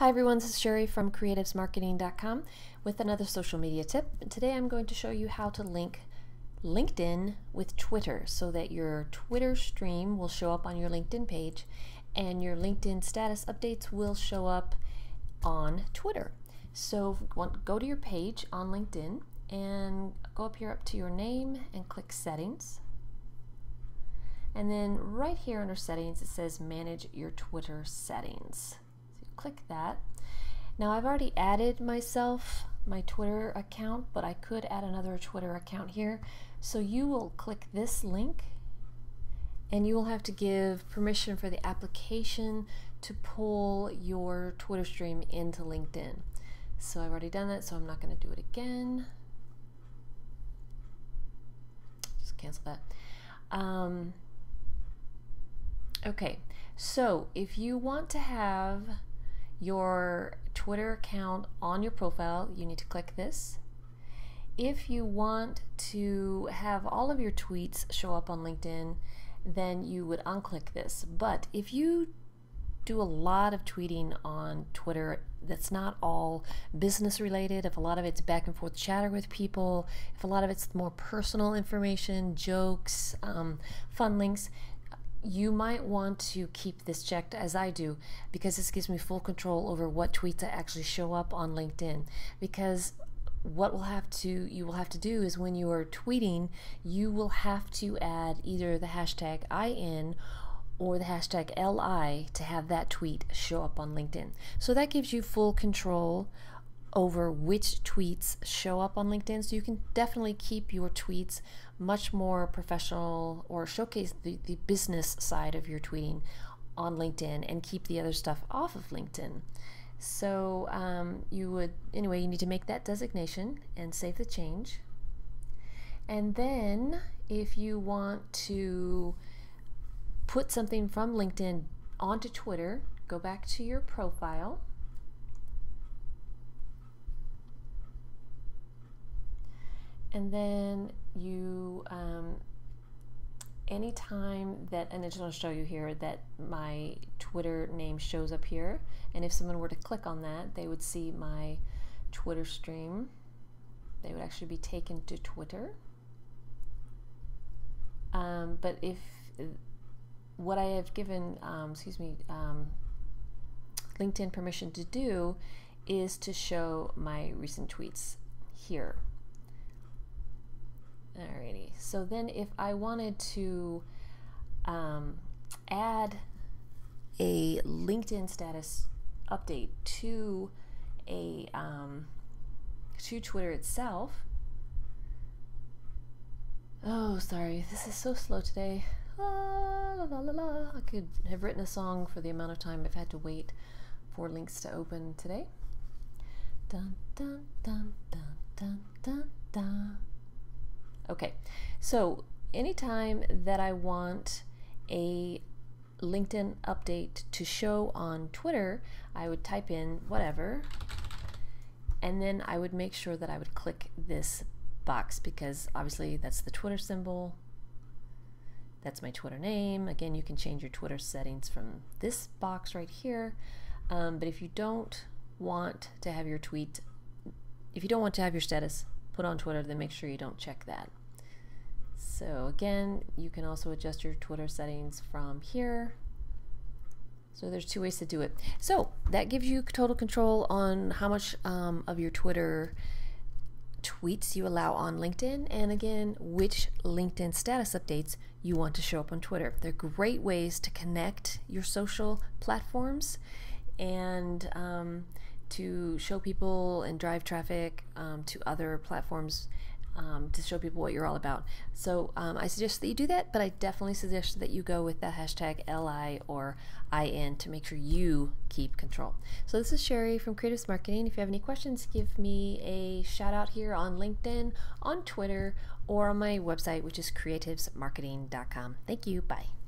Hi everyone, this is Sheri from creativesmarketing.com with another social media tip. Today I'm going to show you how to link LinkedIn with Twitter so that your Twitter stream will show up on your LinkedIn page and your LinkedIn status updates will show up on Twitter. So go to your page on LinkedIn and go up here up to your name and click settings. And then right here under settings it says manage your Twitter settings click that. Now I've already added myself my Twitter account, but I could add another Twitter account here. So you will click this link and you will have to give permission for the application to pull your Twitter stream into LinkedIn. So I've already done that, so I'm not going to do it again. Just cancel that. Um, okay, so if you want to have your Twitter account on your profile, you need to click this. If you want to have all of your tweets show up on LinkedIn, then you would unclick this. But if you do a lot of tweeting on Twitter that's not all business related, if a lot of it's back and forth chatter with people, if a lot of it's more personal information, jokes, um, fun links, you might want to keep this checked as I do because this gives me full control over what tweets I actually show up on LinkedIn because what will have to you will have to do is when you are tweeting you will have to add either the hashtag IN or the hashtag LI to have that tweet show up on LinkedIn. So that gives you full control over which tweets show up on LinkedIn. So you can definitely keep your tweets much more professional or showcase the, the business side of your tweeting on LinkedIn and keep the other stuff off of LinkedIn. So um, you would, anyway, you need to make that designation and save the change. And then if you want to put something from LinkedIn onto Twitter, go back to your profile and then you um, anytime that and I'm going to show you here that my Twitter name shows up here. And if someone were to click on that they would see my Twitter stream. They would actually be taken to Twitter. Um, but if what I have given um, excuse me um, LinkedIn permission to do is to show my recent tweets here Alrighty, so then if I wanted to um, add a LinkedIn status update to a um, to Twitter itself. Oh, sorry, this is so slow today. la, la, la, la. I could have written a song for the amount of time I've had to wait for links to open today. Dun dun dun dun dun dun dun. Okay, so anytime that I want a LinkedIn update to show on Twitter, I would type in whatever, and then I would make sure that I would click this box because obviously that's the Twitter symbol. That's my Twitter name. Again, you can change your Twitter settings from this box right here. Um, but if you don't want to have your tweet, if you don't want to have your status put on Twitter, then make sure you don't check that. So again, you can also adjust your Twitter settings from here. So there's two ways to do it. So that gives you total control on how much um, of your Twitter tweets you allow on LinkedIn, and again, which LinkedIn status updates you want to show up on Twitter. They're great ways to connect your social platforms and um, to show people and drive traffic um, to other platforms um, to show people what you're all about. So um, I suggest that you do that, but I definitely suggest that you go with the hashtag LI or IN to make sure you keep control. So this is Sheri from Creatives Marketing. If you have any questions, give me a shout out here on LinkedIn, on Twitter, or on my website, which is creativesmarketing.com. Thank you. Bye.